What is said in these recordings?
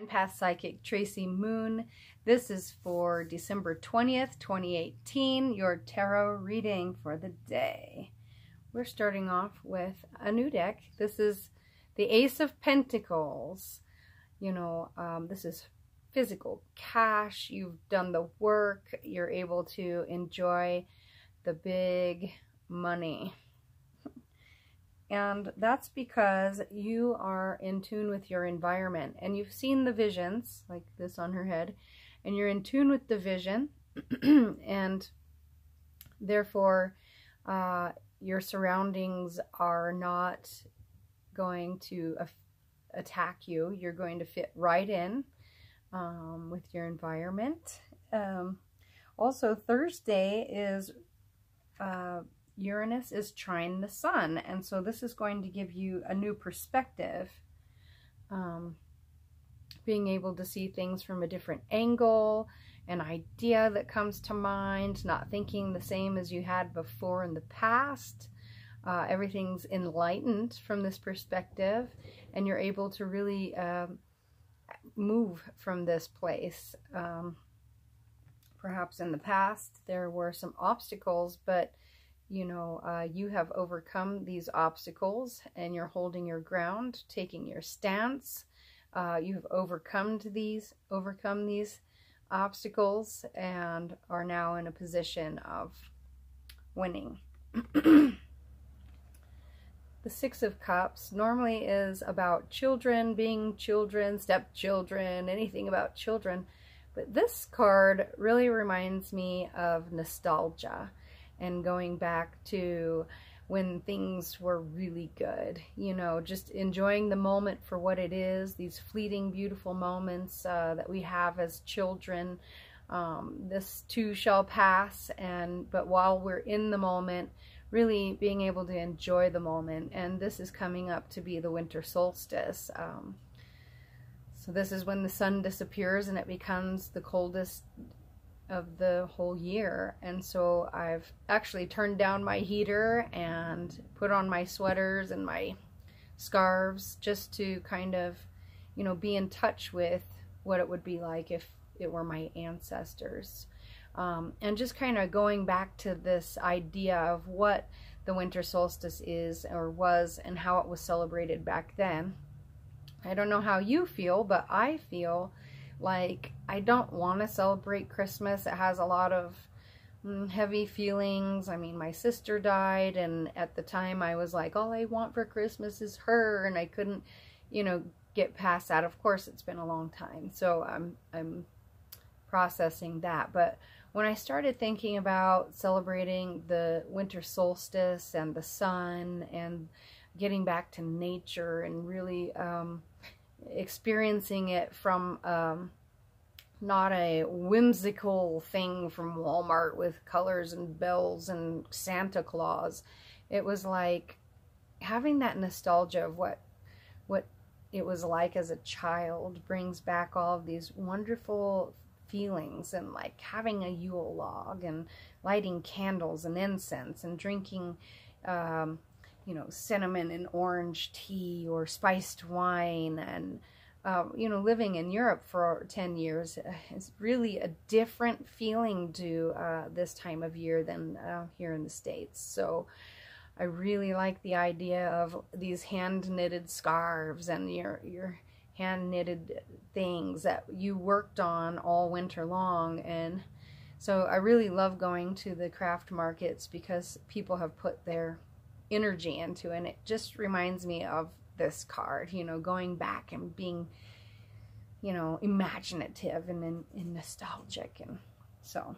Empath Psychic Traci Moon. This is for December 20th, 2018, your tarot reading for the day. We're starting off with a new deck. This is the Ace of Pentacles. You know, um, this is physical cash. You've done the work. You're able to enjoy the big money. And that's because you are in tune with your environment and you've seen the visions, like this on her head, and you're in tune with the vision, and therefore uh, your surroundings are not going to attack you. You're going to fit right in um, with your environment. Um, also, Thursday is. Uh, Uranus is trine the sun. And so this is going to give you a new perspective. Um, being able to see things from a different angle, an idea that comes to mind, not thinking the same as you had before in the past. Uh, everything's enlightened from this perspective, and you're able to really uh, move from this place. Um, perhaps in the past there were some obstacles, but you know, uh, you have overcome these obstacles and you're holding your ground, taking your stance. Uh, you have overcome these, overcome these obstacles and are now in a position of winning. the Six of Cups normally is about children, being children, stepchildren, anything about children. But this card really reminds me of nostalgia and going back to when things were really good. You know, just enjoying the moment for what it is, these fleeting, beautiful moments uh, that we have as children. Um, this too shall pass, and but while we're in the moment, really being able to enjoy the moment. And this is coming up to be the winter solstice. Um, so this is when the sun disappears and it becomes the coldest of the whole year. And so I've actually turned down my heater and put on my sweaters and my scarves just to kind of, you know, be in touch with what it would be like if it were my ancestors. Um, and just kind of going back to this idea of what the winter solstice is or was and how it was celebrated back then. I don't know how you feel, but I feel like, I don't want to celebrate Christmas. It has a lot of mm, heavy feelings. I mean, my sister died, and at the time I was like, all I want for Christmas is her, and I couldn't, you know, get past that. Of course, it's been a long time, so I'm, I'm processing that. But when I started thinking about celebrating the winter solstice and the sun and getting back to nature and really um, experiencing it from um, not a whimsical thing from Walmart with colors and bells and Santa Claus. It was like having that nostalgia of what what it was like as a child brings back all of these wonderful feelings and like having a Yule log and lighting candles and incense and drinking um, you know, cinnamon and orange tea or spiced wine and, uh, you know, living in Europe for 10 years uh, is really a different feeling to uh, this time of year than uh, here in the States. So I really like the idea of these hand-knitted scarves and your, your hand-knitted things that you worked on all winter long and so I really love going to the craft markets because people have put their energy into and it just reminds me of this card you know going back and being you know imaginative and, and, and nostalgic and so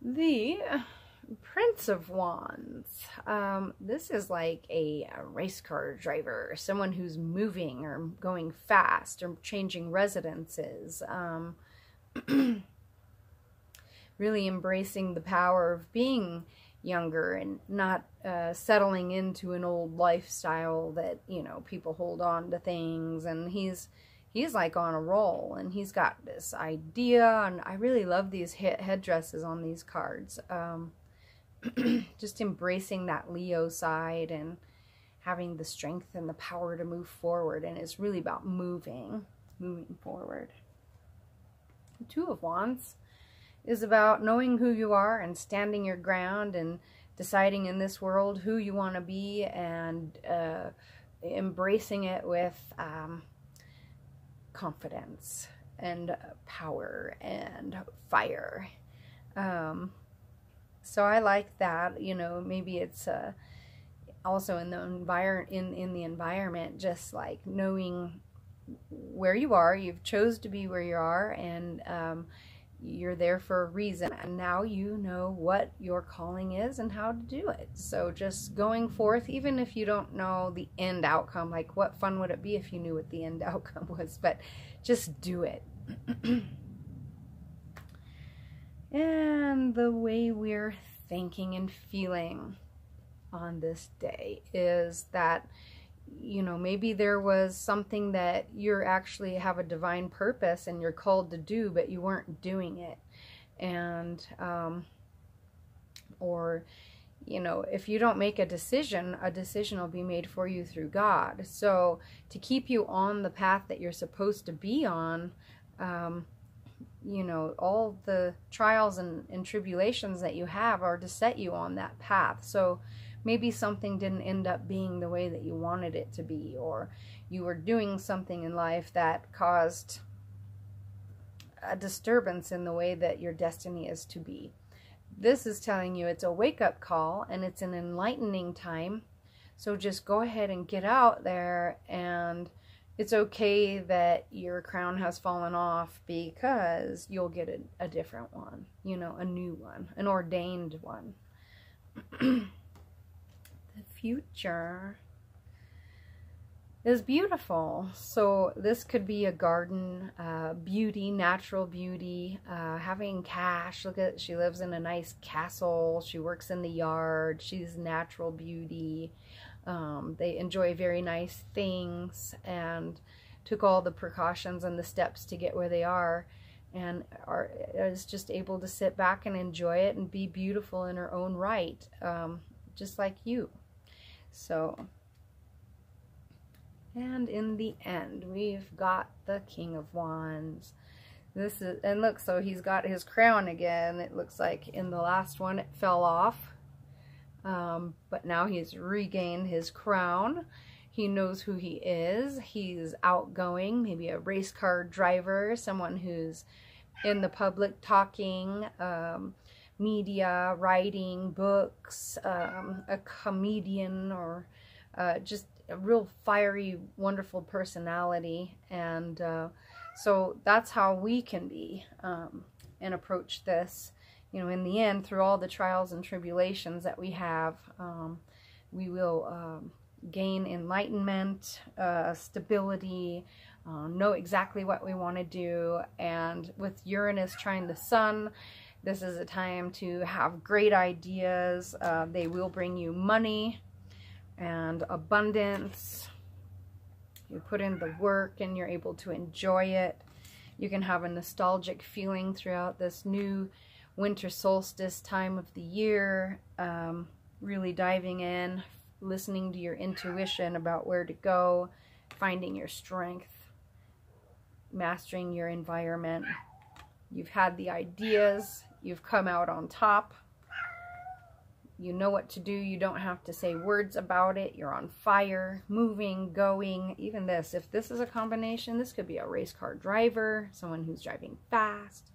the Prince of Wands. Um, this is like a, a, race car driver, someone who's moving or going fast or changing residences. Um, really embracing the power of being younger and not uh, settling into an old lifestyle that you know people hold on to things. And he's he's like on a roll and he's got this idea and I really love these headdresses on these cards. Um, just embracing that Leo side and having the strength and the power to move forward and it's really about moving moving forward. Two of Wands is about knowing who you are and standing your ground and deciding in this world who you want to be and uh, embracing it with um, confidence and power and fire. Um, so I like that. You know, maybe it's uh, also in the envir- in in the environment, just like knowing where you are. You've chose to be where you are, and um, you're there for a reason. And now you know what your calling is and how to do it. So just going forth even if you don't know the end outcome like what fun would it be if you knew what the end outcome was but just do it. And the way we're thinking and feeling on this day is that you know, maybe there was something that you're actually have a divine purpose and you're called to do, but you weren't doing it. And, um, or, you know, if you don't make a decision, a decision will be made for you through God. So to keep you on the path that you're supposed to be on, um, you know, all the trials and, and tribulations that you have are to set you on that path. So, maybe something didn't end up being the way that you wanted it to be, or you were doing something in life that caused a disturbance in the way that your destiny is to be. This is telling you it's a wake up call and it's an enlightening time. So just go ahead and get out there and it's okay that your crown has fallen off because you'll get a, a different one, you know, a new one, an ordained one. future is beautiful. So this could be a garden, uh, beauty, natural beauty, uh, having cash. Look at, she lives in a nice castle. She works in the yard. She's natural beauty. Um, they enjoy very nice things and took all the precautions and the steps to get where they are and are is just able to sit back and enjoy it and be beautiful in her own right, um, just like you. So, and in the end, we've got the King of Wands. This is, and look, so he's got his crown again. It looks like in the last one it fell off. Um, but now he's regained his crown. He knows who he is. He's outgoing, maybe a race car driver, someone who's in the public talking, um, media, writing, books, um, a comedian, or uh, just a real fiery, wonderful personality. And uh, so that's how we can be um, and approach this. You know, in the end, through all the trials and tribulations that we have, um, we will um, gain enlightenment, uh, stability, uh, know exactly what we want to do. And with Uranus trine the sun, this is a time to have great ideas. Uh, they will bring you money and abundance. You put in the work and you're able to enjoy it. You can have a nostalgic feeling throughout this new winter solstice time of the year. Um, really diving in, listening to your intuition about where to go, finding your strength, mastering your environment. You've had the ideas, You've come out on top. You know what to do. You don't have to say words about it. You're on fire, moving, going. Even this, if this is a combination, this could be a race car driver, someone who's driving fast,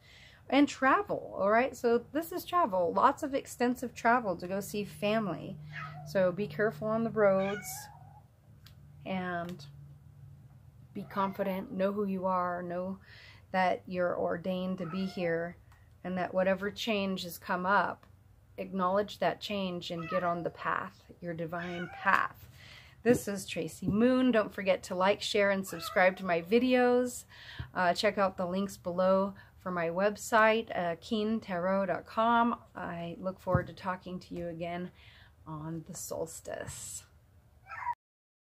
and travel, all right? So this is travel. Lots of extensive travel to go see family. So be careful on the roads and be confident. Know who you are. Know that you're ordained to be here and that whatever change has come up, acknowledge that change and get on the path, your divine path. This is Traci Moon. Don't forget to like, share, and subscribe to my videos. Uh, check out the links below for my website, uh, keentarot.com. I look forward to talking to you again on the solstice.